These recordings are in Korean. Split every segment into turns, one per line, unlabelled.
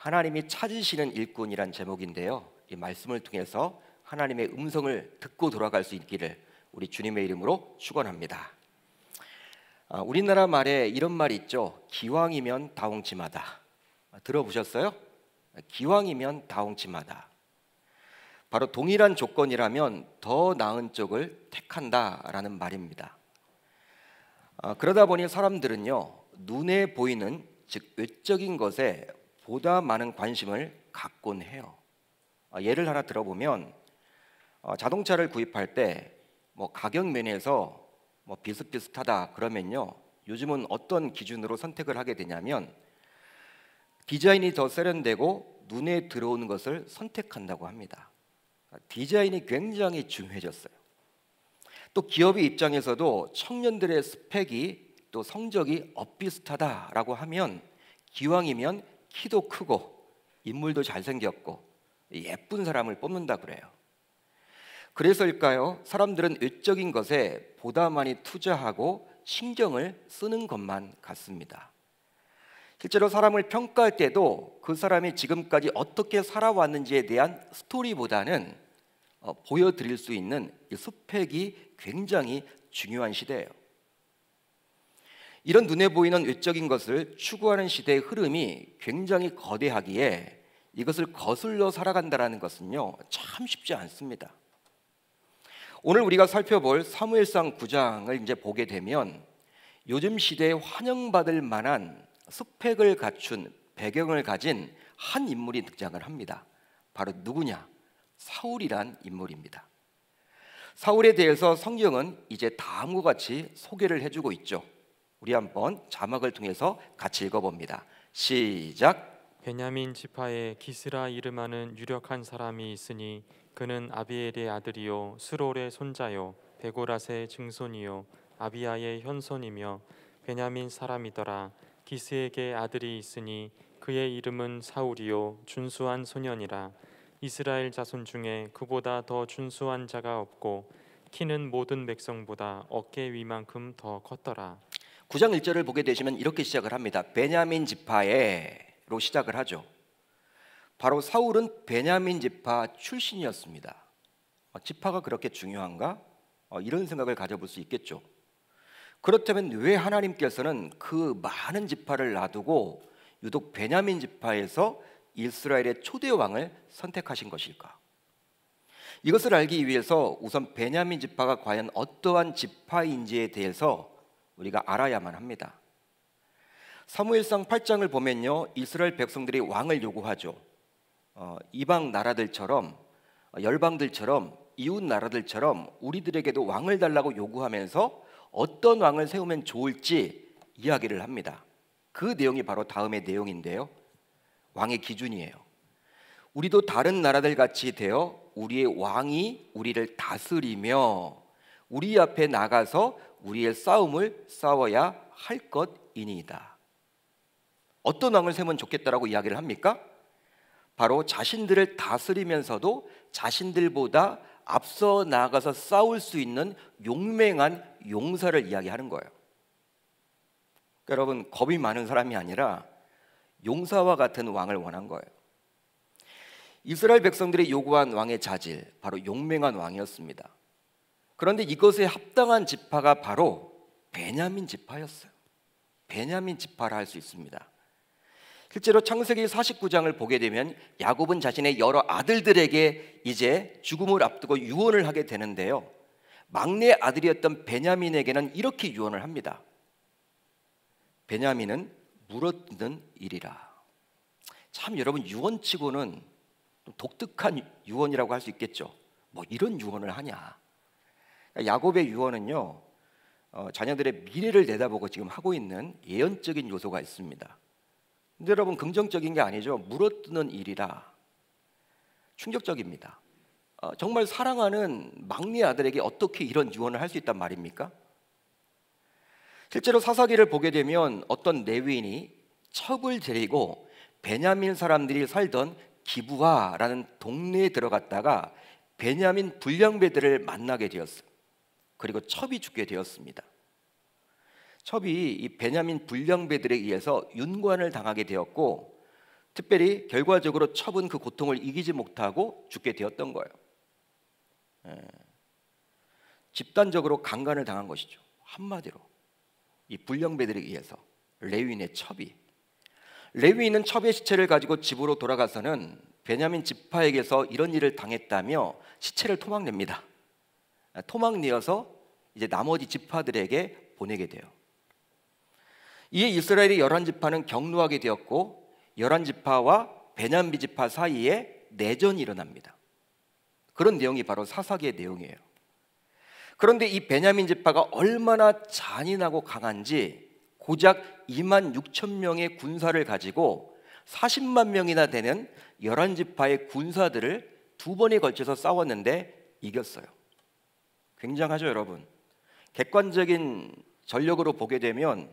하나님이 찾으시는 일꾼이란 제목인데요. 이 말씀을 통해서 하나님의 음성을 듣고 돌아갈 수 있기를 우리 주님의 이름으로 축원합니다. 아, 우리나라 말에 이런 말이 있죠. 기왕이면 다홍치마다. 아, 들어보셨어요? 기왕이면 다홍치마다. 바로 동일한 조건이라면 더 나은 쪽을 택한다라는 말입니다. 아, 그러다 보니 사람들은요 눈에 보이는 즉 외적인 것에 보다 많은 관심을 갖곤 해요. 아, 예를 하나 들어보면 어, 자동차를 구입할 때 뭐 가격 면에서 뭐 비슷비슷하다 그러면요 요즘은 어떤 기준으로 선택을 하게 되냐면 디자인이 더 세련되고 눈에 들어오는 것을 선택한다고 합니다. 디자인이 굉장히 중요해졌어요. 또 기업의 입장에서도 청년들의 스펙이 또 성적이 엇비슷하다라고 하면 기왕이면 키도 크고 인물도 잘생겼고 예쁜 사람을 뽑는다 그래요. 그래서일까요? 사람들은 외적인 것에 보다 많이 투자하고 신경을 쓰는 것만 같습니다. 실제로 사람을 평가할 때도 그 사람이 지금까지 어떻게 살아왔는지에 대한 스토리보다는 어, 보여드릴 수 있는 스펙이 굉장히 중요한 시대예요. 이런 눈에 보이는 외적인 것을 추구하는 시대의 흐름이 굉장히 거대하기에 이것을 거슬러 살아간다는 것은요 참 쉽지 않습니다. 오늘 우리가 살펴볼 사무엘상 9장을 이제 보게 되면 요즘 시대에 환영받을 만한 스펙을 갖춘 배경을 가진 한 인물이 등장을 합니다. 바로 누구냐? 사울이란 인물입니다. 사울에 대해서 성경은 이제 다음과 같이 소개를 해주고 있죠. 우리 한번 자막을 통해서 같이 읽어봅니다. 시작.
베냐민 지파에 기스라 이름하는 유력한 사람이 있으니 그는 아비엘의 아들이요 스롤의 손자요 베고라스의 증손이요 아비아의 현손이며 베냐민 사람이더라. 기스에게 아들이 있으니 그의 이름은 사울이요 준수한 소년이라. 이스라엘 자손 중에 그보다 더 준수한 자가 없고 키는 모든 백성보다 어깨 위만큼 더 컸더라.
9장 1절을 보게 되시면 이렇게 시작을 합니다. 베냐민 지파에로 시작을 하죠. 바로 사울은 베냐민 지파 출신이었습니다. 어, 지파가 그렇게 중요한가? 어, 이런 생각을 가져볼 수 있겠죠. 그렇다면 왜 하나님께서는 그 많은 지파를 놔두고 유독 베냐민 지파에서 이스라엘의 초대 왕을 선택하신 것일까? 이것을 알기 위해서 우선 베냐민 지파가 과연 어떠한 지파인지에 대해서 우리가 알아야만 합니다. 사무엘상 8장을 보면요, 이스라엘 백성들이 왕을 요구하죠. 어, 이방 나라들처럼 어, 열방들처럼 이웃 나라들처럼 우리들에게도 왕을 달라고 요구하면서 어떤 왕을 세우면 좋을지 이야기를 합니다. 그 내용이 바로 다음의 내용인데요. 왕의 기준이에요. 우리도 다른 나라들 같이 되어 우리의 왕이 우리를 다스리며 우리 앞에 나가서 우리의 싸움을 싸워야 할 것이니이다. 어떤 왕을 세면 좋겠다라고 이야기를 합니까? 바로 자신들을 다스리면서도 자신들보다 앞서 나가서 싸울 수 있는 용맹한 용사를 이야기하는 거예요. 그러니까 여러분 겁이 많은 사람이 아니라 용사와 같은 왕을 원한 거예요. 이스라엘 백성들이 요구한 왕의 자질 바로 용맹한 왕이었습니다. 그런데 이것에 합당한 지파가 바로 베냐민 지파였어요. 베냐민 지파라 할 수 있습니다. 실제로 창세기 49장을 보게 되면 야곱은 자신의 여러 아들들에게 이제 죽음을 앞두고 유언을 하게 되는데요. 막내 아들이었던 베냐민에게는 이렇게 유언을 합니다. 베냐민은 물어뜯는 일이라. 참 여러분 유언치고는 독특한 유언이라고 할 수 있겠죠. 뭐 이런 유언을 하냐? 야곱의 유언은요 어, 자녀들의 미래를 내다보고 지금 하고 있는 예언적인 요소가 있습니다. 근데 여러분 긍정적인 게 아니죠. 물어뜯는 일이라 충격적입니다. 어, 정말 사랑하는 막내 아들에게 어떻게 이런 유언을 할 수 있단 말입니까? 실제로 사사기를 보게 되면 어떤 레위인이 첩을 데리고 베냐민 사람들이 살던 기부하라는 동네에 들어갔다가 베냐민 불량배들을 만나게 되었어요. 그리고 첩이 죽게 되었습니다. 첩이 이 베냐민 불량배들에 의해서 윤관을 당하게 되었고 특별히 결과적으로 처분 그 고통을 이기지 못하고 죽게 되었던 거예요. 예. 집단적으로 강간을 당한 것이죠. 한마디로 이 불량배들에 의해서 레위인의 첩이 레위인은 첩의 시체를 가지고 집으로 돌아가서는 베냐민 지파에게서 이런 일을 당했다며 시체를 토막냅니다. 토막내어서 이제 나머지 지파들에게 보내게 돼요. 이에 이스라엘의 열한 지파는 격노하게 되었고 열한 지파와 베냐민 지파 사이에 내전이 일어납니다. 그런 내용이 바로 사사기의 내용이에요. 그런데 이 베냐민 지파가 얼마나 잔인하고 강한지 고작 2만 6천 명의 군사를 가지고 40만 명이나 되는 열한 지파의 군사들을 두 번에 걸쳐서 싸웠는데 이겼어요. 굉장하죠, 여러분. 객관적인 전력으로 보게 되면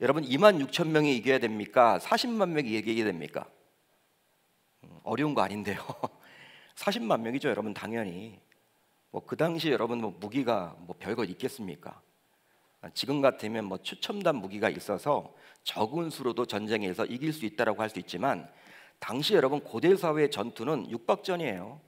여러분 2만 6천 명이 이겨야 됩니까? 40만 명이 이겨야 됩니까? 음, 어려운 거 아닌데요. 40만 명이죠, 여러분 당연히. 뭐 그 당시 여러분 뭐 무기가 뭐 별거 있겠습니까? 지금 같으면 뭐 추첨단 무기가 있어서 적은 수로도 전쟁에서 이길 수 있다라고 할 수 있지만 당시 여러분 고대 사회의 전투는 육박전이에요.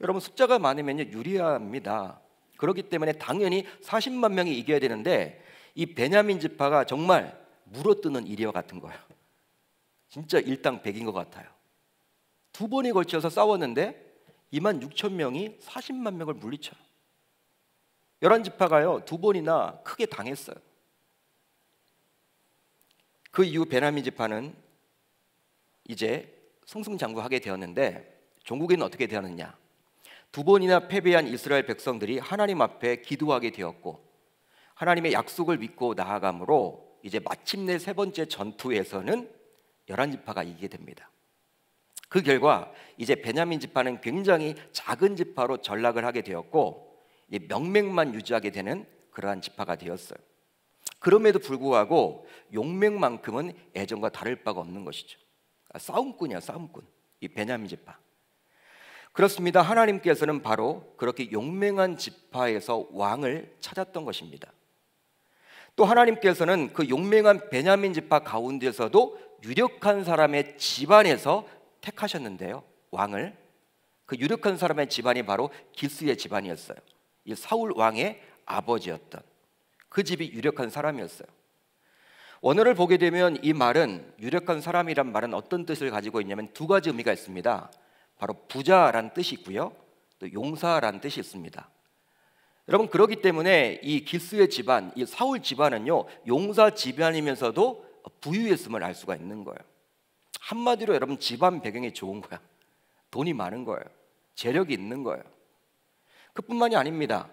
여러분 숫자가 많으면 유리합니다. 그렇기 때문에 당연히 40만 명이 이겨야 되는데 이 베냐민 지파가 정말 물어뜯는 일이와 같은 거예요. 진짜 일당백인 것 같아요. 두 번에 걸쳐서 싸웠는데 2만 6천 명이 40만 명을 물리쳐요. 열한 지파가요 두 번이나 크게 당했어요. 그 이후 베냐민 지파는 이제 승승장구하게 되었는데 종국에는 어떻게 되었느냐? 두 번이나 패배한 이스라엘 백성들이 하나님 앞에 기도하게 되었고 하나님의 약속을 믿고 나아감으로 이제 마침내 세 번째 전투에서는 열한 지파가 이기게 됩니다. 그 결과 이제 베냐민 지파는 굉장히 작은 지파로 전락을 하게 되었고 명맥만 유지하게 되는 그러한 지파가 되었어요. 그럼에도 불구하고 용맹만큼은 예전과 다를 바가 없는 것이죠. 아, 싸움꾼이야, 싸움꾼. 이 베냐민 지파. 그렇습니다. 하나님께서는 바로 그렇게 용맹한 지파에서 왕을 찾았던 것입니다. 또 하나님께서는 그 용맹한 베냐민 지파 가운데서도 유력한 사람의 집안에서 택하셨는데요. 왕을 그 유력한 사람의 집안이 바로 기스의 집안이었어요. 이 사울 왕의 아버지였던 그 집이 유력한 사람이었어요. 원어를 보게 되면 이 말은 유력한 사람이란 말은 어떤 뜻을 가지고 있냐면 두 가지 의미가 있습니다. 바로 부자란 뜻이 있고요. 또 용사란 뜻이 있습니다. 여러분 그렇기 때문에 이 기스의 집안, 이 사울 집안은요 용사 집안이면서도 부유했음을 알 수가 있는 거예요. 한마디로 여러분 집안 배경이 좋은 거야. 돈이 많은 거예요. 재력이 있는 거예요. 그뿐만이 아닙니다.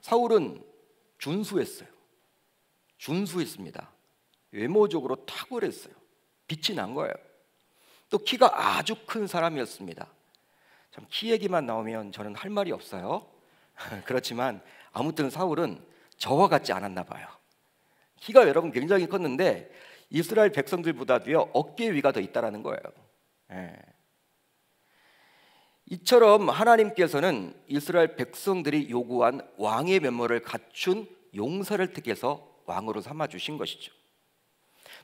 사울은 준수했어요. 준수했습니다. 외모적으로 탁월했어요. 빛이 난 거예요. 또 키가 아주 큰 사람이었습니다. 참 키 얘기만 나오면 저는 할 말이 없어요. 그렇지만 아무튼 사울은 저와 같지 않았나 봐요. 키가 여러분 굉장히 컸는데 이스라엘 백성들보다도요 어깨 위가 더 있다라는 거예요. 예. 이처럼 하나님께서는 이스라엘 백성들이 요구한 왕의 면모를 갖춘 용사를 택해서 왕으로 삼아 주신 것이죠.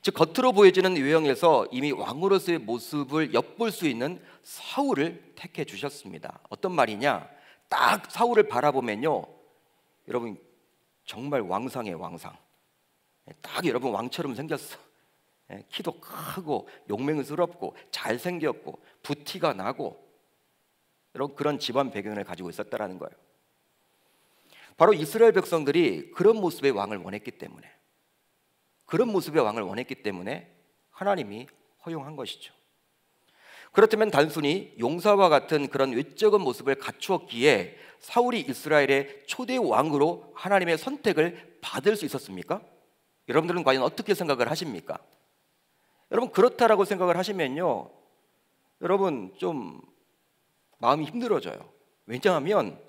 즉 겉으로 보여지는 유형에서 이미 왕으로서의 모습을 엿볼 수 있는 사울을 택해 주셨습니다. 어떤 말이냐? 딱 사울을 바라보면요. 여러분 정말 왕상의 왕상. 딱 여러분 왕처럼 생겼어. 예, 키도 크고 용맹스럽고 잘생겼고 부티가 나고 여러분 그런 집안 배경을 가지고 있었다라는 거예요. 바로 이스라엘 백성들이 그런 모습의 왕을 원했기 때문에 그런 모습의 왕을 원했기 때문에 하나님이 허용한 것이죠. 그렇다면 단순히 용사와 같은 그런 외적인 모습을 갖추었기에 사울이 이스라엘의 초대 왕으로 하나님의 선택을 받을 수 있었습니까? 여러분들은 과연 어떻게 생각을 하십니까? 여러분 그렇다라고 생각을 하시면요. 여러분 좀 마음이 힘들어져요. 왜냐하면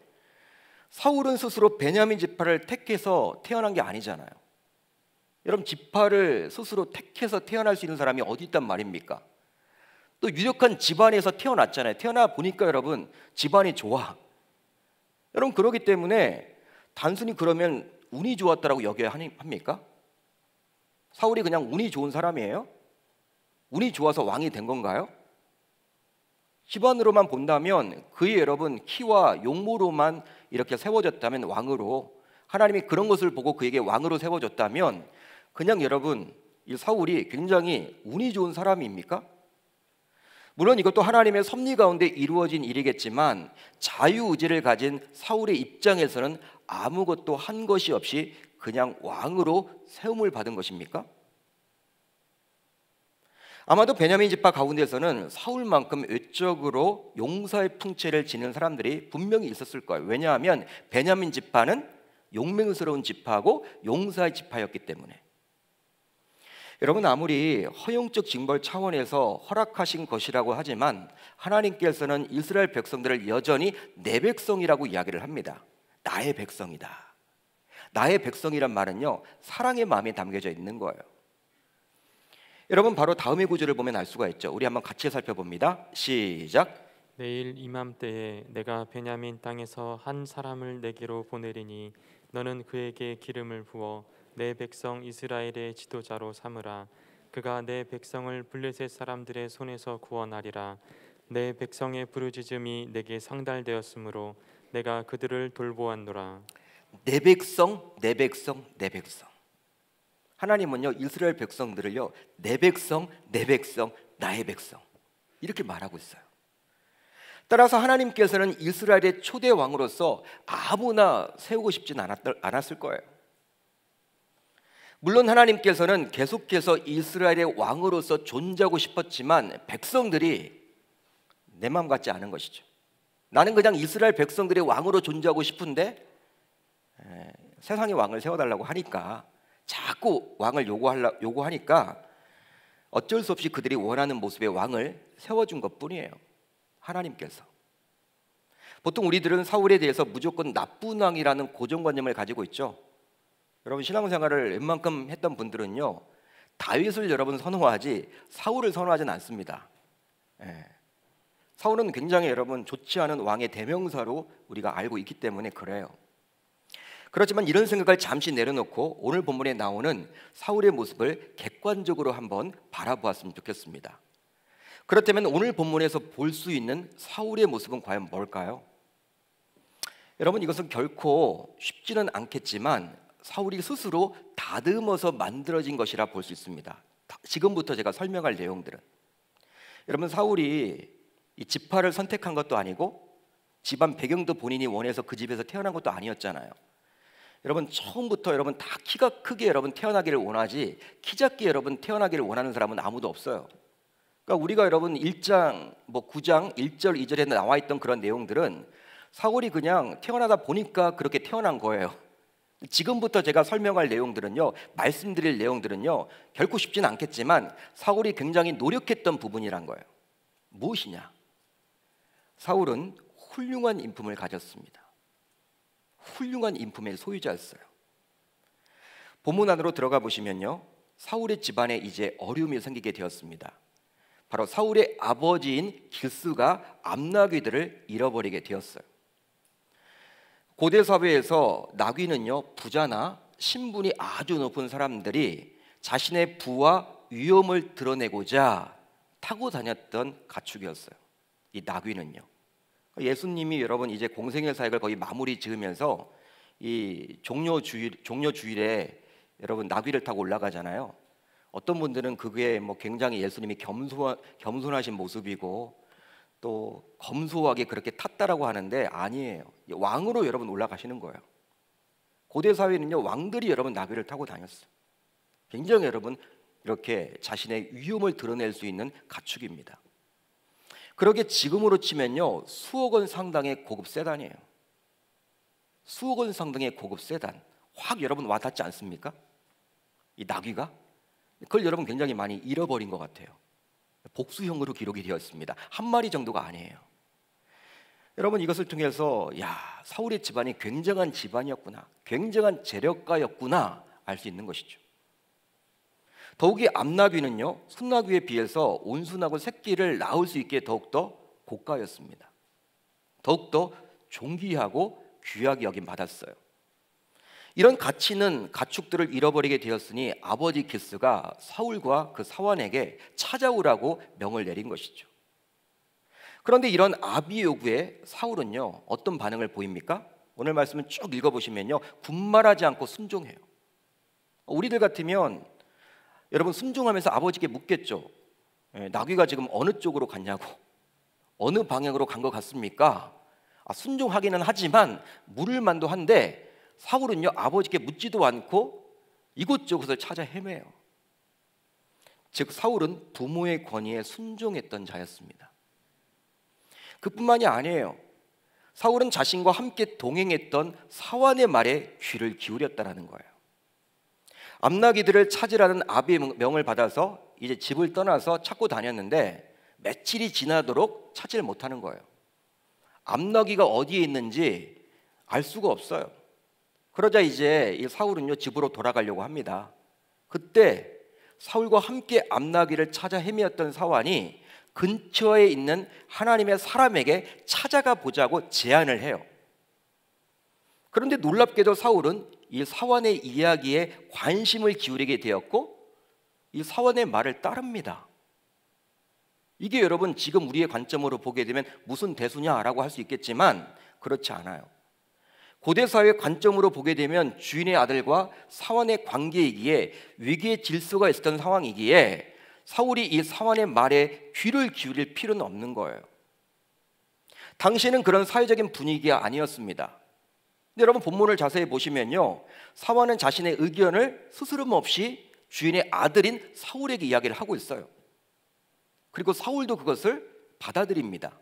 사울은 스스로 베냐민 지파를 택해서 태어난 게 아니잖아요. 여러분 지파를 스스로 택해서 태어날 수 있는 사람이 어디 있단 말입니까? 또 유력한 집안에서 태어났잖아요. 태어나 보니까 여러분 집안이 좋아. 여러분 그러기 때문에 단순히 그러면 운이 좋았다라고 여겨야 합니까? 사울이 그냥 운이 좋은 사람이에요? 운이 좋아서 왕이 된 건가요? 집안으로만 본다면 그의 여러분 키와 용모로만 이렇게 세워졌다면 왕으로 하나님이 그런 것을 보고 그에게 왕으로 세워졌다면 그냥 여러분 이 사울이 굉장히 운이 좋은 사람입니까? 물론 이것도 하나님의 섭리 가운데 이루어진 일이겠지만 자유의지를 가진 사울의 입장에서는 아무것도 한 것이 없이 그냥 왕으로 세움을 받은 것입니까? 아마도 베냐민 지파 가운데서는 사울만큼 외적으로 용사의 풍채를 지닌 사람들이 분명히 있었을 거예요. 왜냐하면 베냐민 지파는 용맹스러운 지파고 용사의 지파였기 때문에. 여러분 아무리 허용적 징벌 차원에서 허락하신 것이라고 하지만 하나님께서는 이스라엘 백성들을 여전히 내 백성이라고 이야기를 합니다. 나의 백성이다. 나의 백성이란 말은요 사랑의 마음이 담겨져 있는 거예요. 여러분 바로 다음의 구절을 보면 알 수가 있죠. 우리 한번 같이 살펴봅니다. 시작.
내일 이맘때에 내가 베냐민 땅에서 한 사람을 내게로 보내리니 너는 그에게 기름을 부어 내 백성 이스라엘의 지도자로 삼으라. 그가 내 백성을 블레셋 사람들의 손에서 구원하리라. 내 백성의 부르짖음이 내게 상달되었으므로 내가 그들을 돌보았노라.
내 백성 내 백성 내 백성. 하나님은요 이스라엘 백성들을요 내 백성 내 백성 나의 백성. 이렇게 말하고 있어요. 따라서 하나님께서는 이스라엘의 초대 왕으로서 아무나 세우고 싶진 않았을 거예요 물론 하나님께서는 계속해서 이스라엘의 왕으로서 존재하고 싶었지만 백성들이 내 마음 같지 않은 것이죠. 나는 그냥 이스라엘 백성들의 왕으로 존재하고 싶은데 에, 세상의 왕을 세워달라고 하니까 자꾸 왕을 요구하려, 요구하니까 어쩔 수 없이 그들이 원하는 모습의 왕을 세워준 것 뿐이에요. 하나님께서. 보통 우리들은 사울에 대해서 무조건 나쁜 왕이라는 고정관념을 가지고 있죠. 여러분 신앙생활을 웬만큼 했던 분들은요 다윗을 여러분 선호하지 사울을 선호하지는 않습니다. 예. 사울은 굉장히 여러분 좋지 않은 왕의 대명사로 우리가 알고 있기 때문에 그래요. 그렇지만 이런 생각을 잠시 내려놓고 오늘 본문에 나오는 사울의 모습을 객관적으로 한번 바라보았으면 좋겠습니다. 그렇다면 오늘 본문에서 볼 수 있는 사울의 모습은 과연 뭘까요? 여러분 이것은 결코 쉽지는 않겠지만 사울이 스스로 다듬어서 만들어진 것이라 볼 수 있습니다. 지금부터 제가 설명할 내용들은 여러분 사울이 이 지파를 선택한 것도 아니고 집안 배경도 본인이 원해서 그 집에서 태어난 것도 아니었잖아요. 여러분 처음부터 여러분 다 키가 크게 여러분 태어나기를 원하지 키 작게 여러분 태어나기를 원하는 사람은 아무도 없어요. 그러니까 우리가 여러분 1장 뭐 9장 1절 2절에 나와 있던 그런 내용들은 사울이 그냥 태어나다 보니까 그렇게 태어난 거예요. 지금부터 제가 설명할 내용들은요, 말씀드릴 내용들은요, 결코 쉽지는 않겠지만 사울이 굉장히 노력했던 부분이란 거예요. 무엇이냐? 사울은 훌륭한 인품을 가졌습니다. 훌륭한 인품의 소유자였어요. 본문 안으로 들어가 보시면요, 사울의 집안에 이제 어려움이 생기게 되었습니다. 바로 사울의 아버지인 길스가 암나귀들을 잃어버리게 되었어요. 고대 사회에서 나귀는요 부자나 신분이 아주 높은 사람들이 자신의 부와 위엄을 드러내고자 타고 다녔던 가축이었어요. 이 나귀는요. 예수님이 여러분 이제 공생의 사역을 거의 마무리 지으면서 이 종료 주일 종료 주일에 여러분 나귀를 타고 올라가잖아요. 어떤 분들은 그게 뭐 굉장히 예수님이 겸손 겸손하신 모습이고 또 검소하게 그렇게 탔다라고 하는데 아니에요. 왕으로 여러분 올라가시는 거예요. 고대 사회는요 왕들이 여러분 나귀를 타고 다녔어요. 굉장히 여러분 이렇게 자신의 위험을 드러낼 수 있는 가축입니다. 그러게 지금으로 치면요 수억 원 상당의 고급 세단이에요. 수억 원 상당의 고급 세단 확 여러분 와닿지 않습니까? 이 나귀가 그걸 여러분 굉장히 많이 잃어버린 것 같아요. 복수형으로 기록이 되어 있습니다. 한 마리 정도가 아니에요. 여러분 이것을 통해서 야 사울의 집안이 굉장한 집안이었구나, 굉장한 재력가였구나 알 수 있는 것이죠. 더욱이 암나귀는요 순나귀에 비해서 온순하고 새끼를 낳을 수 있게 더욱더 고가였습니다. 더욱더 존귀하고 귀하게 여김 받았어요. 이런 가치 는 가축들을 잃어버리게 되었으니 아버지 기스가 사울과 그 사환에게 찾아오라고 명을 내린 것이죠. 그런데 이런 아비 요구에 사울은요 어떤 반응을 보입니까? 오늘 말씀을 쭉 읽어보시면요 군말하지 않고 순종해요. 우리들 같으면 여러분 순종하면서 아버지께 묻겠죠. 예, 나귀가 지금 어느 쪽으로 갔냐고, 어느 방향으로 간 것 같습니까? 아, 순종하기는 하지만 물을 만도 한데 사울은요 아버지께 묻지도 않고 이곳저곳을 찾아 헤매요. 즉 사울은 부모의 권위에 순종했던 자였습니다. 그뿐만이 아니에요. 사울은 자신과 함께 동행했던 사환의 말에 귀를 기울였다라는 거예요. 암나기들을 찾으라는 아비의 명을 받아서 이제 집을 떠나서 찾고 다녔는데 며칠이 지나도록 찾지를 못하는 거예요. 암나기가 어디에 있는지 알 수가 없어요. 그러자 이제 이 사울은요 집으로 돌아가려고 합니다. 그때 사울과 함께 암나기를 찾아 헤매었던 사환이 근처에 있는 하나님의 사람에게 찾아가 보자고 제안을 해요. 그런데 놀랍게도 사울은 이 사환의 이야기에 관심을 기울이게 되었고 이 사환의 말을 따릅니다. 이게 여러분 지금 우리의 관점으로 보게 되면 무슨 대수냐라고 할 수 있겠지만 그렇지 않아요. 고대 사회 관점으로 보게 되면 주인의 아들과 사환의 관계이기에 위기의 질서가 있었던 상황이기에 사울이 이 사환의 말에 귀를 기울일 필요는 없는 거예요. 당시는 그런 사회적인 분위기가 아니었습니다. 여러분 본문을 자세히 보시면요. 사환은 자신의 의견을 스스럼 없이 주인의 아들인 사울에게 이야기를 하고 있어요. 그리고 사울도 그것을 받아들입니다.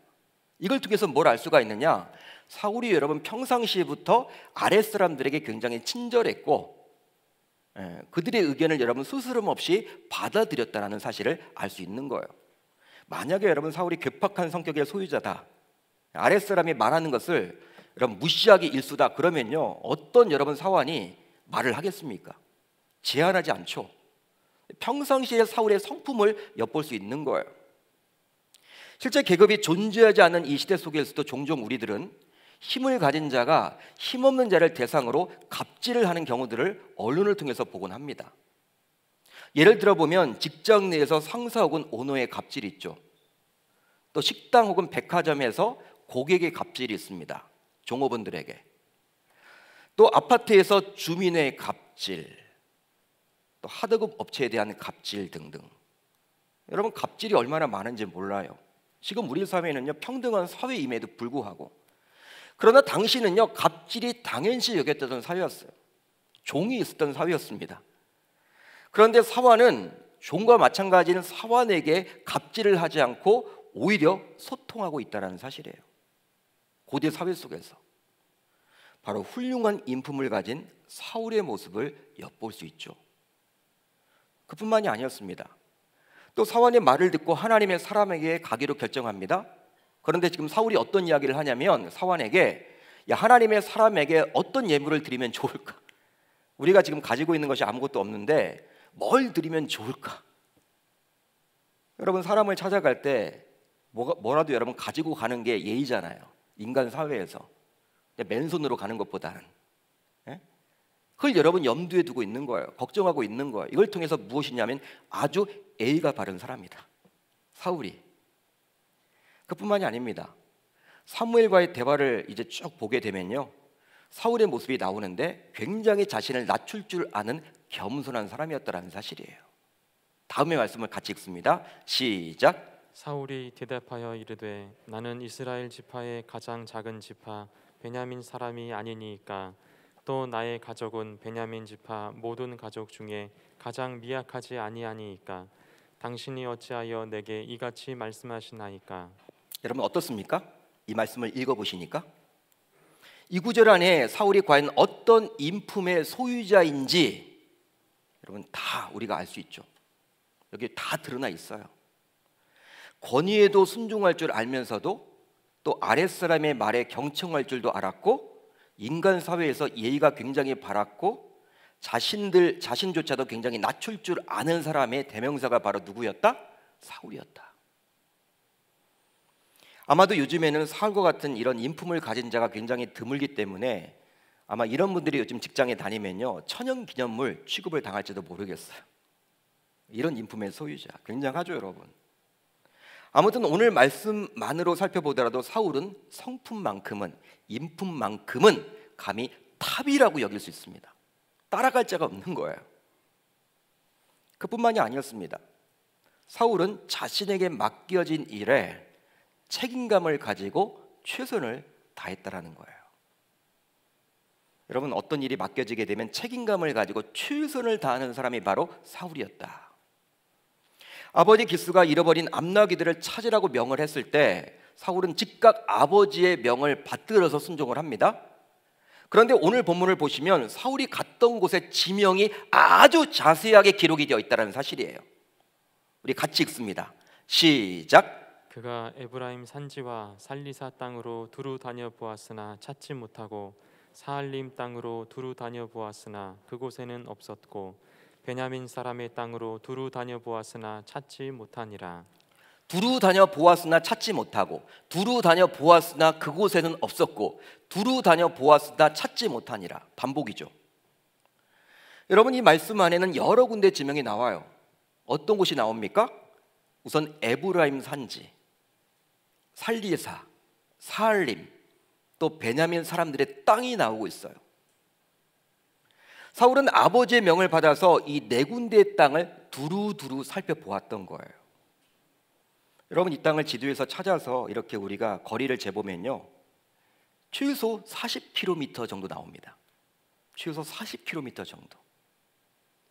이걸 통해서 뭘 알 수가 있느냐? 사울이 여러분 평상시부터 아랫 사람들에게 굉장히 친절했고 예, 그들의 의견을 여러분 스스럼 없이 받아들였다는 사실을 알 수 있는 거예요. 만약에 여러분 사울이 괴팍한 성격의 소유자다. 아랫 사람이 말하는 것을 여러분 무시하기 일수다. 그러면요 어떤 여러분 사환이 말을 하겠습니까? 제한하지 않죠. 평상시에 사울의 성품을 엿볼 수 있는 거예요. 실제 계급이 존재하지 않는 이 시대 속에서도 종종 우리들은 힘을 가진 자가 힘없는 자를 대상으로 갑질을 하는 경우들을 언론을 통해서 보곤 합니다. 예를 들어 보면 직장 내에서 상사 혹은 오너의 갑질이 있죠. 또 식당 혹은 백화점에서 고객의 갑질이 있습니다. 종업원들에게. 또 아파트에서 주민의 갑질, 또 하드급 업체에 대한 갑질 등등. 여러분 갑질이 얼마나 많은지 몰라요. 지금 우리 사회는요 평등한 사회임에도 불구하고 그러나 당시는요 갑질이 당연시 여겼던 사회였어요. 종이 있었던 사회였습니다. 그런데 사환은 종과 마찬가지는 사환에게 갑질을 하지 않고 오히려 소통하고 있다는 사실이에요. 고대 사회 속에서 바로 훌륭한 인품을 가진 사울의 모습을 엿볼 수 있죠. 그뿐만이 아니었습니다. 또 사환의 말을 듣고 하나님의 사람에게 가기로 결정합니다. 그런데 지금 사울이 어떤 이야기를 하냐면 사환에게 야 하나님의 사람에게 어떤 예물을 드리면 좋을까? 우리가 지금 가지고 있는 것이 아무것도 없는데 뭘 드리면 좋을까? 여러분 사람을 찾아갈 때 뭐가, 뭐라도 여러분 가지고 가는 게 예의잖아요. 인간 사회에서 맨손으로 가는 것보다는 예? 그걸 여러분 염두에 두고 있는 거예요. 걱정하고 있는 거예요. 이걸 통해서 무엇이냐면 아주 A가 바른 사람이다. 사울이 그뿐만이 아닙니다. 사무엘과의 대화를 이제 쭉 보게 되면요. 사울의 모습이 나오는데 굉장히 자신을 낮출 줄 아는 겸손한 사람이었다라는 사실이에요. 다음의 말씀을 같이 읽습니다. 시작.
사울이 대답하여 이르되 나는 이스라엘 지파의 가장 작은 지파 베냐민 사람이 아니니까 또 나의 가족은 베냐민 지파 모든 가족 중에 가장 미약하지 아니하니까 당신이 어찌하여 내게 이같이 말씀하시나이까
여러분 어떻습니까? 이 말씀을 읽어 보시니까 이 구절 안에 사울이 과연 어떤 인품의 소유자인지 여러분 다 우리가 알 수 있죠. 여기 다 드러나 있어요. 권위에도 순종할 줄 알면서도 또 아랫사람의 말에 경청할 줄도 알았고 인간 사회에서 예의가 굉장히 바랐고 자신들 자신조차도 굉장히 낮출 줄 아는 사람의 대명사가 바로 누구였다? 사울이었다. 아마도 요즘에는 사울과 같은 이런 인품을 가진 자가 굉장히 드물기 때문에 아마 이런 분들이 요즘 직장에 다니면요 천연 기념물 취급을 당할지도 모르겠어요. 이런 인품의 소유자 굉장하죠, 여러분. 아무튼 오늘 말씀만으로 살펴보더라도 사울은 성품만큼은 인품만큼은 감히 top이라고 여길 수 있습니다. 따라갈 자가 없는 거예요. 그뿐만이 아니었습니다. 사울은 자신에게 맡겨진 일에 책임감을 가지고 최선을 다했다라는 거예요. 여러분 어떤 일이 맡겨지게 되면 책임감을 가지고 최선을 다하는 사람이 바로 사울이었다. 아버지 기스가 잃어버린 암나귀들을 찾으라고 명을 했을 때 사울은 즉각 아버지의 명을 받들어서 순종을 합니다. 그런데 오늘 본문을 보시면 사울이 갔던 곳의 지명이 아주 자세하게 기록이 되어 있다는 사실이에요. 우리 같이 읽습니다. 시작.
그가 에브라임 산지와 살리사 땅으로 두루 다녀 보았으나 찾지 못하고 사할림 땅으로 두루 다녀 보았으나 그곳에는 없었고 베냐민 사람의 땅으로 두루 다녀 보았으나 찾지 못하니라.
두루 다녀 보았으나 찾지 못하고 두루 다녀 보았으나 그곳에는 없었고 두루 다녀 보았으나 찾지 못하니라 반복이죠. 여러분 이 말씀 안에는 여러 군데 지명이 나와요. 어떤 곳이 나옵니까? 우선 에브라임 산지, 살리사, 사할림, 또 베냐민 사람들의 땅이 나오고 있어요. 사울은 아버지의 명을 받아서 이 네 군데의 땅을 두루두루 살펴보았던 거예요. 여러분 이 땅을 지도에서 찾아서 이렇게 우리가 거리를 재보면요. 최소 40km 정도 나옵니다. 최소 40km 정도.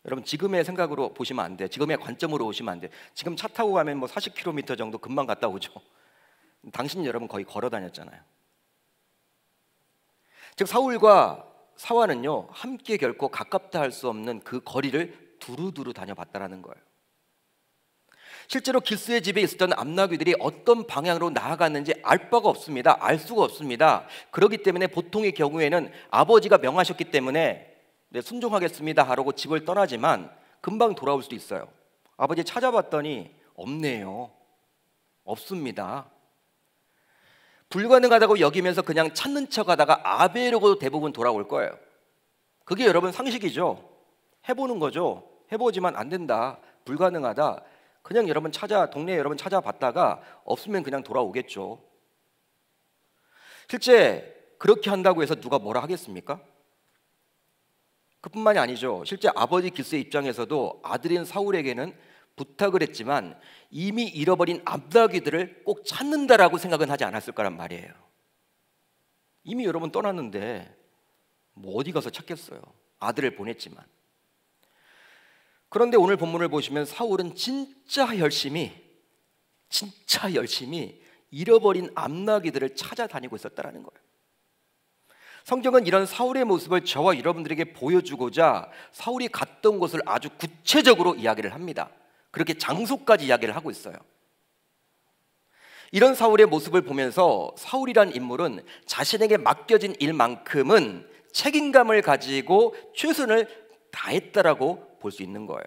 여러분 지금의 생각으로 보시면 안 돼요. 지금의 관점으로 오시면 안 돼요. 지금 차 타고 가면 뭐 40km 정도 금방 갔다 오죠. 당신 여러분 거의 걸어 다녔잖아요. 즉 사울과 사화는요 함께 결코 가깝다 할 수 없는 그 거리를 두루두루 다녀봤다라는 거예요. 실제로 기스의 집에 있었던 암나귀들이 어떤 방향으로 나아갔는지 알 바가 없습니다. 알 수가 없습니다. 그렇기 때문에 보통의 경우에는 아버지가 명하셨기 때문에 네, 순종하겠습니다 하라고 집을 떠나지만 금방 돌아올 수도 있어요. 아버지 찾아봤더니 없네요. 없습니다. 불가능하다고 여기면서 그냥 찾는 척 하다가 아베르고 대부분 돌아올 거예요. 그게 여러분 상식이죠. 해보는 거죠. 해보지만 안 된다. 불가능하다. 그냥 여러분 찾아 동네 여러분 찾아봤다가 없으면 그냥 돌아오겠죠. 실제 그렇게 한다고 해서 누가 뭐라 하겠습니까? 그뿐만이 아니죠. 실제 아버지 기스의 입장에서도 아들인 사울에게는 부탁을 했지만 이미 잃어버린 암나귀들을 꼭 찾는다라고 생각은 하지 않았을 거란 말이에요. 이미 여러분 떠났는데 뭐 어디 가서 찾겠어요. 아들을 보냈지만. 그런데 오늘 본문을 보시면 사울은 진짜 열심히 진짜 열심히 잃어버린 암나귀들을 찾아다니고 있었다라는 거예요. 성경은 이런 사울의 모습을 저와 여러분들에게 보여주고자 사울이 갔던 곳을 아주 구체적으로 이야기를 합니다. 그렇게 장소까지 이야기를 하고 있어요. 이런 사울의 모습을 보면서 사울이란 인물은 자신에게 맡겨진 일만큼은 책임감을 가지고 최선을 다했다라고 볼 수 있는 거예요.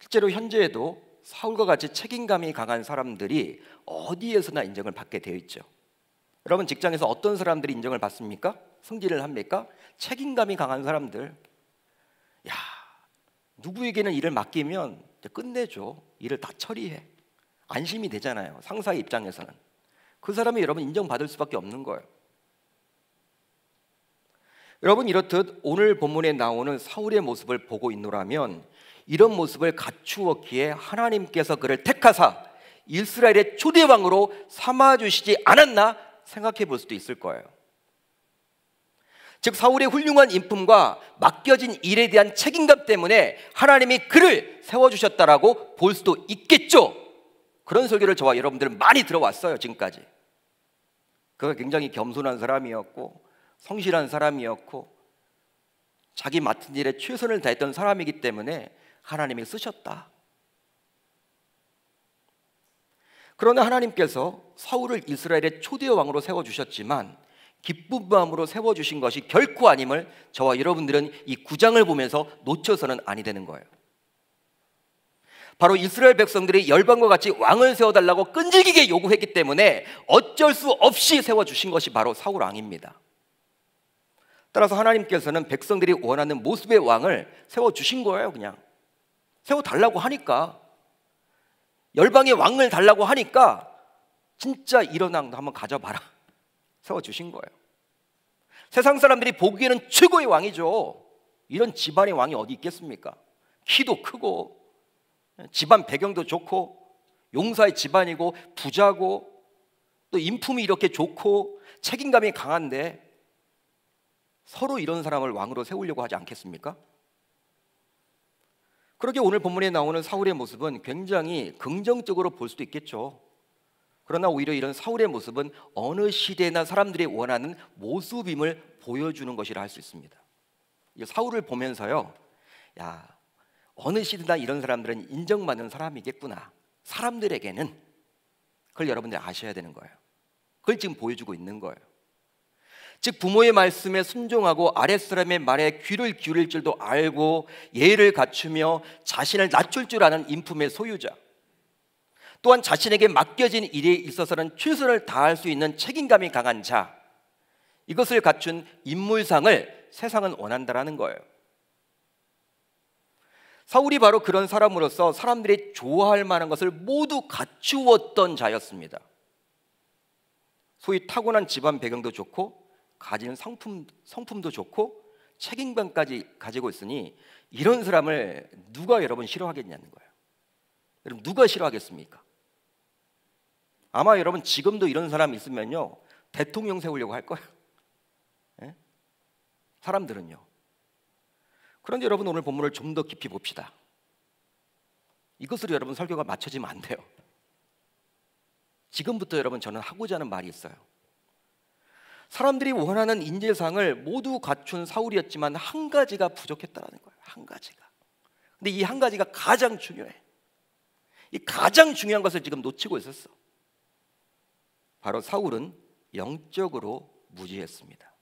실제로 현재에도 사울과 같이 책임감이 강한 사람들이 어디에서나 인정을 받게 되어 있죠. 여러분 직장에서 어떤 사람들이 인정을 받습니까? 승진을 합니까? 책임감이 강한 사람들. 야, 누구에게는 일을 맡기면 끝내줘. 일을 다 처리해. 안심이 되잖아요. 상사의 입장에서는. 그 사람이 여러분 인정받을 수밖에 없는 거예요. 여러분 이렇듯 오늘 본문에 나오는 사울의 모습을 보고 있노라면 이런 모습을 갖추었기에 하나님께서 그를 택하사 이스라엘의 초대 왕으로 삼아 주시지 않았나 생각해 볼 수도 있을 거예요. 즉 사울의 훌륭한 인품과 맡겨진 일에 대한 책임감 때문에 하나님이 그를 세워 주셨다라고 볼 수도 있겠죠. 그런 설교를 저와 여러분들은 많이 들어왔어요, 지금까지. 그가 굉장히 겸손한 사람이었고 성실한 사람이었고 자기 맡은 일에 최선을 다했던 사람이기 때문에 하나님이 쓰셨다. 그러나 하나님께서 사울을 이스라엘의 초대 왕으로 세워 주셨지만 기쁜 마음으로 세워 주신 것이 결코 아님을 저와 여러분들은 이 구장을 보면서 놓쳐서는 아니 되는 거예요. 바로 이스라엘 백성들이 열방과 같이 왕을 세워 달라고 끈질기게 요구했기 때문에 어쩔 수 없이 세워 주신 것이 바로 사울 왕입니다. 따라서 하나님께서는 백성들이 원하는 모습의 왕을 세워 주신 거예요, 그냥. 세워 달라고 하니까 열방의 왕을 달라고 하니까 진짜 왕도 한번 가져봐라. 세워 주신 거예요. 세상 사람들이 보기에는 최고의 왕이죠. 이런 집안의 왕이 어디 있겠습니까? 키도 크고 집안 배경도 좋고 용사의 집안이고 부자고 또 인품이 이렇게 좋고 책임감이 강한데 서로 이런 사람을 왕으로 세우려고 하지 않겠습니까? 그렇게 오늘 본문에 나오는 사울의 모습은 굉장히 긍정적으로 볼 수도 있겠죠. 그러나 오히려 이런 사울의 모습은 어느 시대나 사람들이 원하는 모습임을 보여주는 것이라 할 수 있습니다. 사울을 보면서요, 야 어느 시대나 이런 사람들은 인정받는 사람이겠구나. 사람들에게는 그걸 여러분들이 아셔야 되는 거예요. 그걸 지금 보여주고 있는 거예요. 즉 부모의 말씀에 순종하고 아랫사람의 말에 귀를 기울일 줄도 알고 예를 갖추며 자신을 낮출 줄 아는 인품의 소유자. 또한 자신에게 맡겨진 일에 있어서는 최선을 다할 수 있는 책임감이 강한 자. 이것을 갖춘 인물상을 세상은 원한다라는 거예요. 사울이 바로 그런 사람으로서 사람들이 좋아할 만한 것을 모두 갖추었던 자였습니다. 소위 타고난 집안 배경도 좋고 가진 성품 성품도 좋고 책임감까지 가지고 있으니 이런 사람을 누가 여러분 싫어하겠냐는 거예요. 여러분 누가 싫어하겠습니까? 아마 여러분 지금도 이런 사람 있으면요 대통령 세우려고 할 거예요. 예? 사람들은요. 그런데 여러분 오늘 본문을 좀 더 깊이 봅시다. 이것으로 여러분 설교가 맞춰지면 안 돼요. 지금부터 여러분 저는 하고자 하는 말이 있어요. 사람들이 원하는 인재상을 모두 갖춘 사울이었지만 한 가지가 부족했다라는 거예요. 한 가지가. 근데 이 한 가지가 가장 중요해. 이 가장 중요한 것을 지금 놓치고 있었어. 바로 사울은 영적으로 무지했습니다.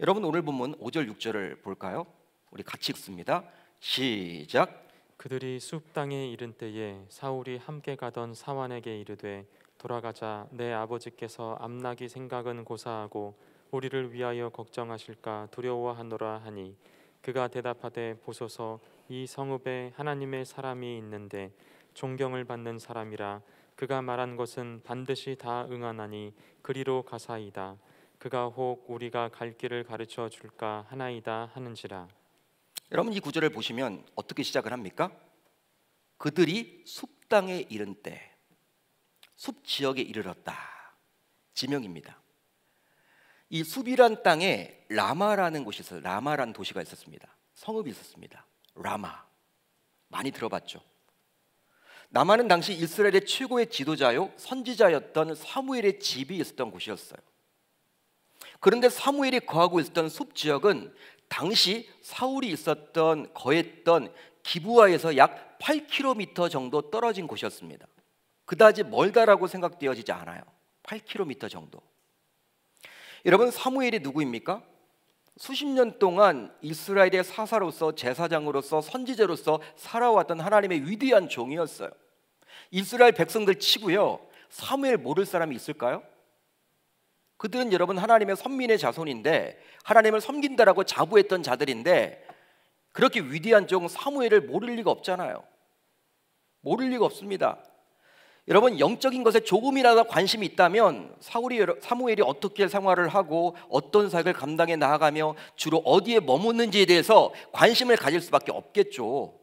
여러분 오늘 본문 5절 6절을 볼까요? 우리 같이 읽습니다. 시작.
그들이 숲 땅에 이른 때에 사울이 함께 가던 사환에게 이르되 돌아가자 내 아버지께서 암나기 생각은 고사하고 우리를 위하여 걱정하실까 두려워하노라 하니 그가 대답하되 보소서 이 성읍에 하나님의 사람이 있는데 존경을 받는 사람이라 그가 말한 것은 반드시 다 응하나니 그리로 가사이다 그가 혹 우리가 갈 길을 가르쳐 줄까 하나이다 하는지라.
여러분 이 구절을 보시면 어떻게 시작을 합니까? 그들이 숲 땅에 이른 때, 숲 지역에 이르렀다. 지명입니다. 이 숲이란 땅에 라마라는 곳이 있어요. 라마라는 도시가 있었습니다. 성읍이 있었습니다. 라마. 많이 들어봤죠. 라마는 당시 이스라엘의 최고의 지도자요 선지자였던 사무엘의 집이 있었던 곳이었어요. 그런데 사무엘이 거하고 있었던 숲 지역은 당시 사울이 있었던 거했던 기부아에서 약 8km 정도 떨어진 곳이었습니다. 그다지 멀다라고 생각되어지지 않아요. 8km 정도. 여러분 사무엘이 누구입니까? 수십 년 동안 이스라엘의 사사로서 제사장으로서 선지자로서 살아왔던 하나님의 위대한 종이었어요. 이스라엘 백성들 치고요. 사무엘 모를 사람이 있을까요? 그들은 여러분 하나님의 선민의 자손인데 하나님을 섬긴다라고 자부했던 자들인데 그렇게 위대한 종 사무엘을 모를 리가 없잖아요. 모를 리가 없습니다. 여러분 영적인 것에 조금이라도 관심이 있다면 사울이 사무엘이 어떻게 생활을 하고 어떤 사역을 감당해 나아가며 주로 어디에 머무는지에 대해서 관심을 가질 수밖에 없겠죠.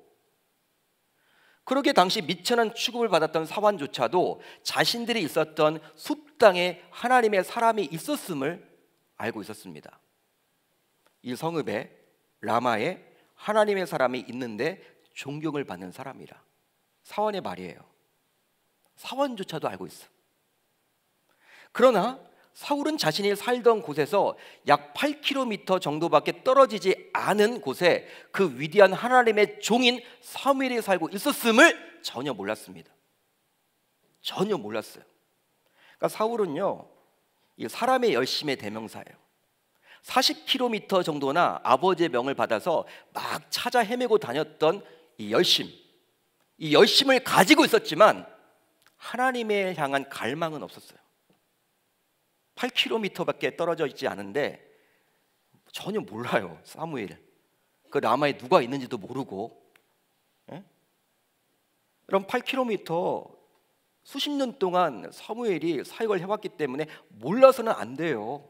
그러게 당시 미천한 취급을 받았던 사환조차도 자신들이 있었던 숲 땅에 하나님의 사람이 있었음을 알고 있었습니다. 이 성읍에 라마에 하나님의 사람이 있는데 존경을 받는 사람이라 사원의 말이에요. 사원조차도 알고 있어. 그러나 사울은 자신이 살던 곳에서 약 8km 정도밖에 떨어지지 않은 곳에 그 위대한 하나님의 종인 사무엘이 살고 있었음을 전혀 몰랐습니다. 전혀 몰랐어요. 그러니까 사울은요, 이 사람의 열심의 대명사예요. 40km 정도나 아버지의 명을 받아서 막 찾아 헤매고 다녔던 이 열심, 이 열심을 가지고 있었지만 하나님의 향한 갈망은 없었어요. 8km밖에 떨어져 있지 않은데 전혀 몰라요. 사무엘. 그 라마에 누가 있는지도 모르고. 예? 그럼 8km 수십 년 동안 사무엘이 사역을 해왔기 때문에 몰라서는 안 돼요.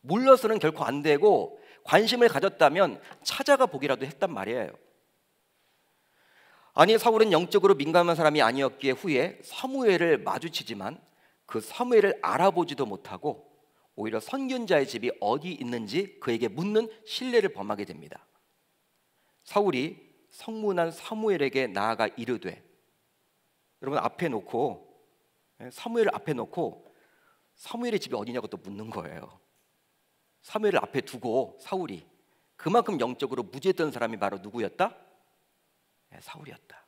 몰라서는 결코 안 되고 관심을 가졌다면 찾아가 보기라도 했단 말이에요. 아니 사울은 영적으로 민감한 사람이 아니었기에 후에 사무엘을 마주치지만 그 사무엘을 알아보지도 못하고 오히려 선견자의 집이 어디 있는지 그에게 묻는 신뢰를 범하게 됩니다. 사울이 성문한 사무엘에게 나아가 이르되 여러분 앞에 놓고 예, 사무엘을 앞에 놓고 사무엘의 집이 어디냐고 또 묻는 거예요. 사무엘을 앞에 두고 사울이 그만큼 영적으로 무지했던 사람이 바로 누구였다? 네, 사울이었다.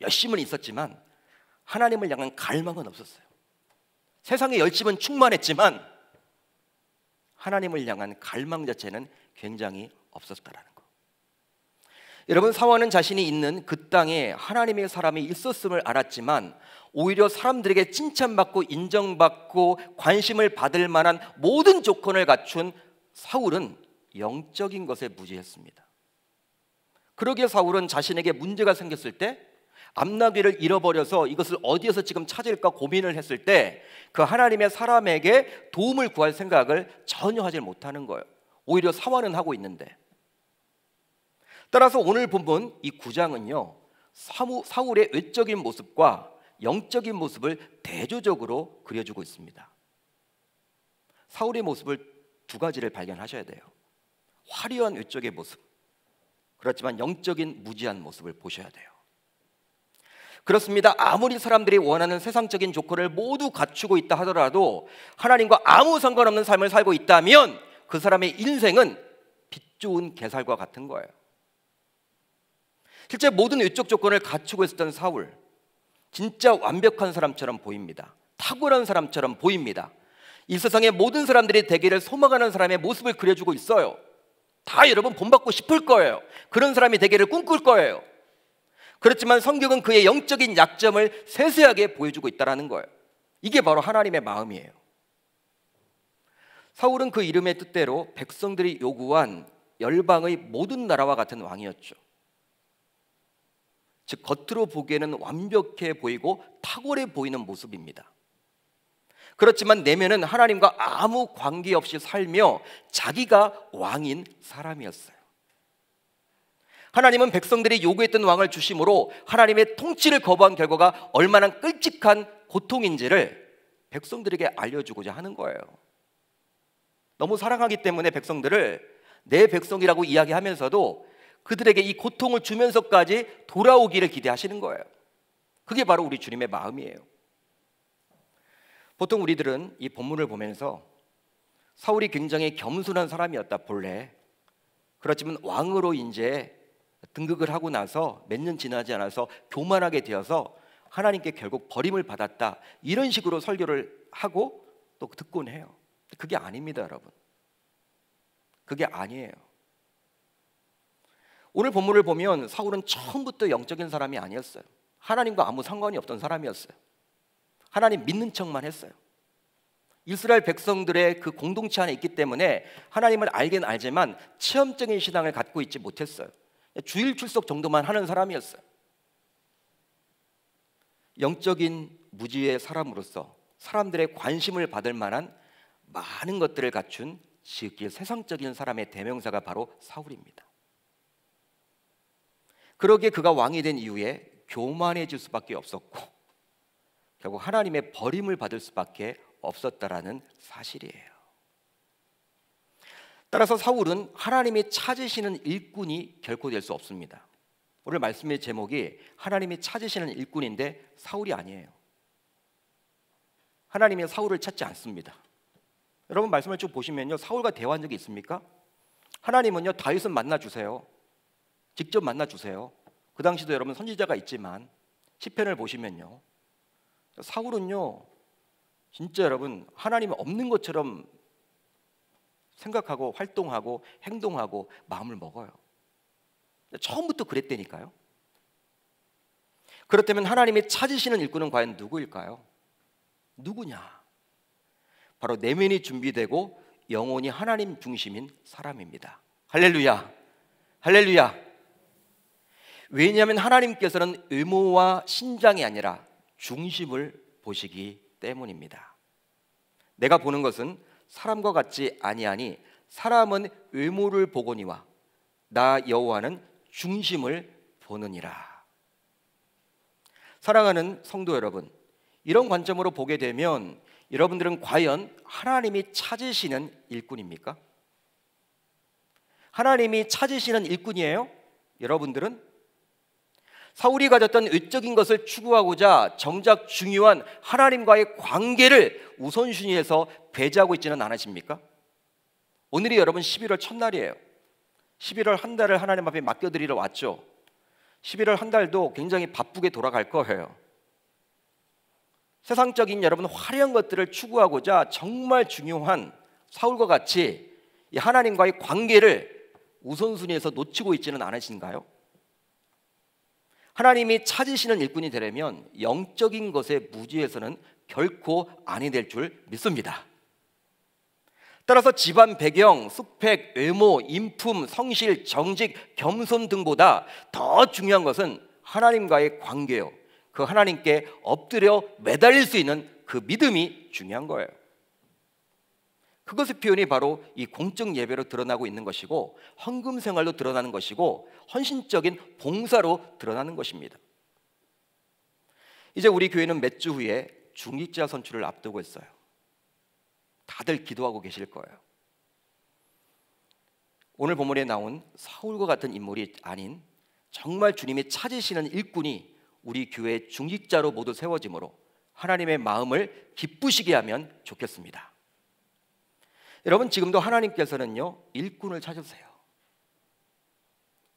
열심은 있었지만 하나님을 향한 갈망은 없었어요. 세상에 열심은 충만했지만 하나님을 향한 갈망 자체는 굉장히 없었다라는 거. 여러분 사원은 자신이 있는 그 땅에 하나님의 사람이 있었음을 알았지만 오히려 사람들에게 칭찬받고 인정받고 관심을 받을 만한 모든 조건을 갖춘 사울은 영적인 것에 무지했습니다. 그러기에 사울은 자신에게 문제가 생겼을 때 암나귀를 잃어버려서 이것을 어디에서 지금 찾을까 고민을 했을 때 그 하나님의 사람에게 도움을 구할 생각을 전혀 하지 못하는 거예요. 오히려 사화는 하고 있는데. 따라서 오늘 본문 이 구장은요. 사울의 외적인 모습과 영적인 모습을 대조적으로 그려주고 있습니다. 사울의 모습을 두 가지를 발견하셔야 돼요. 화려한 외적의 모습. 그렇지만 영적인 무지한 모습을 보셔야 돼요. 그렇습니다. 아무리 사람들이 원하는 세상적인 조건을 모두 갖추고 있다 하더라도 하나님과 아무 상관없는 삶을 살고 있다면 그 사람의 인생은 빛 좋은 개살과 같은 거예요. 실제 모든 외적 조건을 갖추고 있었던 사울, 진짜 완벽한 사람처럼 보입니다. 탁월한 사람처럼 보입니다. 이 세상의 모든 사람들이 되기를 소망하는 사람의 모습을 그려주고 있어요. 다 여러분 본받고 싶을 거예요. 그런 사람이 되기를 꿈꿀 거예요. 그렇지만 성경은 그의 영적인 약점을 세세하게 보여주고 있다는 거예요. 이게 바로 하나님의 마음이에요. 사울은 그 이름의 뜻대로 백성들이 요구한 열방의 모든 나라와 같은 왕이었죠. 즉 겉으로 보기에는 완벽해 보이고 탁월해 보이는 모습입니다. 그렇지만 내면은 하나님과 아무 관계없이 살며 자기가 왕인 사람이었어요. 하나님은 백성들이 요구했던 왕을 주심으로 하나님의 통치를 거부한 결과가 얼마나 끔찍한 고통인지를 백성들에게 알려주고자 하는 거예요. 너무 사랑하기 때문에 백성들을 내 백성이라고 이야기하면서도 그들에게 이 고통을 주면서까지 돌아오기를 기대하시는 거예요. 그게 바로 우리 주님의 마음이에요. 보통 우리들은 이 본문을 보면서 사울이 굉장히 겸손한 사람이었다 본래. 그렇지만 왕으로 이제 등극을 하고 나서 몇 년 지나지 않아서 교만하게 되어서 하나님께 결국 버림을 받았다. 이런 식으로 설교를 하고 또 듣곤 해요. 그게 아닙니다, 여러분. 그게 아니에요. 오늘 본문을 보면 사울은 처음부터 영적인 사람이 아니었어요. 하나님과 아무 상관이 없던 사람이었어요. 하나님 믿는 척만 했어요. 이스라엘 백성들의 그 공동체 안에 있기 때문에 하나님을 알긴 알지만 체험적인 신앙을 갖고 있지 못했어요. 주일 출석 정도만 하는 사람이었어요. 영적인 무지의 사람으로서 사람들의 관심을 받을 만한 많은 것들을 갖춘 지극히 세상적인 사람의 대명사가 바로 사울입니다. 그러기에 그가 왕이 된 이후에 교만해질 수밖에 없었고 결국 하나님의 버림을 받을 수밖에 없었다라는 사실이에요. 따라서 사울은 하나님이 찾으시는 일꾼이 결코 될 수 없습니다. 오늘 말씀의 제목이 하나님이 찾으시는 일꾼인데 사울이 아니에요. 하나님이 사울을 찾지 않습니다. 여러분 말씀을 쭉 보시면요 사울과 대화한 적이 있습니까? 하나님은요 다윗은 만나 주세요. 직접 만나 주세요. 그 당시도 여러분 선지자가 있지만 시편을 보시면요. 사울은요. 진짜 여러분 하나님 없는 것처럼 생각하고 활동하고 행동하고 마음을 먹어요. 처음부터 그랬다니까요. 그렇다면 하나님이 찾으시는 일꾼은 과연 누구일까요? 누구냐? 바로 내면이 준비되고 영혼이 하나님 중심인 사람입니다. 할렐루야. 할렐루야. 왜냐하면 하나님께서는 의모와 신장이 아니라 중심을 보시기 때문입니다. 내가 보는 것은 사람과 같지 아니하니 사람은 의모를 보거니와 나 여호와는 중심을 보느니라. 사랑하는 성도 여러분, 이런 관점으로 보게 되면 여러분들은 과연 하나님이 찾으시는 일꾼입니까? 하나님이 찾으시는 일꾼이에요? 여러분들은 사울이 가졌던 외적인 것을 추구하고자 정작 중요한 하나님과의 관계를 우선순위에서 배제하고 있지는 않으십니까? 오늘이 여러분 11월 첫날이에요. 11월 한 달을 하나님 앞에 맡겨드리러 왔죠. 11월 한 달도 굉장히 바쁘게 돌아갈 거예요. 세상적인 여러분 화려한 것들을 추구하고자 정말 중요한 사울과 같이 하나님과의 관계를 우선순위에서 놓치고 있지는 않으신가요? 하나님이 찾으시는 일꾼이 되려면 영적인 것의 무지에서는 결코 아니 될 줄 믿습니다. 따라서 집안 배경, 스펙, 외모, 인품, 성실, 정직, 겸손 등보다 더 중요한 것은 하나님과의 관계요. 그 하나님께 엎드려 매달릴 수 있는 그 믿음이 중요한 거예요. 그것의 표현이 바로 이 공적 예배로 드러나고 있는 것이고 헌금 생활로 드러나는 것이고 헌신적인 봉사로 드러나는 것입니다. 이제 우리 교회는 몇 주 후에 중직자 선출을 앞두고 있어요. 다들 기도하고 계실 거예요. 오늘 본문에 나온 사울과 같은 인물이 아닌 정말 주님이 찾으시는 일꾼이 우리 교회 중직자로 모두 세워짐으로 하나님의 마음을 기쁘시게 하면 좋겠습니다. 여러분 지금도 하나님께서는요 일꾼을 찾으세요.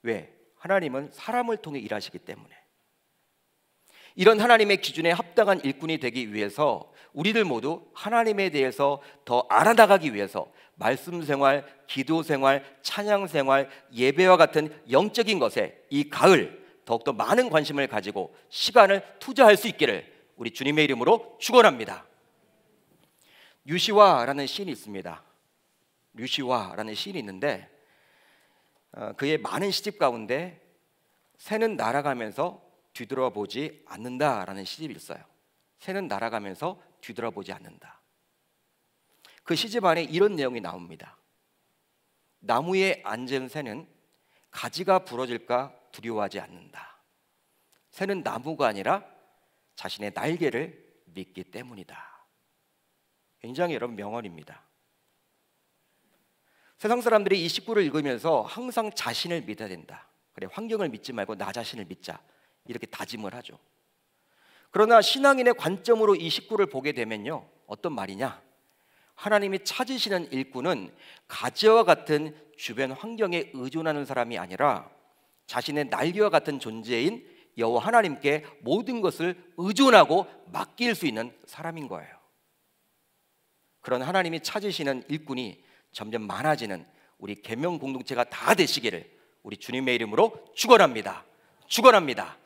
왜? 하나님은 사람을 통해 일하시기 때문에. 이런 하나님의 기준에 합당한 일꾼이 되기 위해서 우리들 모두 하나님에 대해서 더 알아나가기 위해서 말씀 생활, 기도 생활, 찬양 생활, 예배와 같은 영적인 것에 이 가을 더욱더 많은 관심을 가지고 시간을 투자할 수 있기를 우리 주님의 이름으로 축원합니다. 유시와라는 시인이 있습니다. 류시와라는 시인이 있는데 어, 그의 많은 시집 가운데 새는 날아가면서 뒤돌아보지 않는다라는 시집이 있어요. 새는 날아가면서 뒤돌아보지 않는다. 그 시집 안에 이런 내용이 나옵니다. 나무에 앉은 새는 가지가 부러질까 두려워하지 않는다. 새는 나무가 아니라 자신의 날개를 믿기 때문이다. 굉장히 여러분 명언입니다. 세상 사람들이 이 식구를 읽으면서 항상 자신을 믿어야 된다. 그래 환경을 믿지 말고 나 자신을 믿자 이렇게 다짐을 하죠. 그러나 신앙인의 관점으로 이 식구를 보게 되면요 어떤 말이냐? 하나님이 찾으시는 일꾼은 가지와 같은 주변 환경에 의존하는 사람이 아니라 자신의 날개와 같은 존재인 여호와 하나님께 모든 것을 의존하고 맡길 수 있는 사람인 거예요. 그런 하나님이 찾으시는 일꾼이 점점 많아지는 우리 계명 공동체가 다 되시기를 우리 주님의 이름으로 축원합니다. 축원합니다.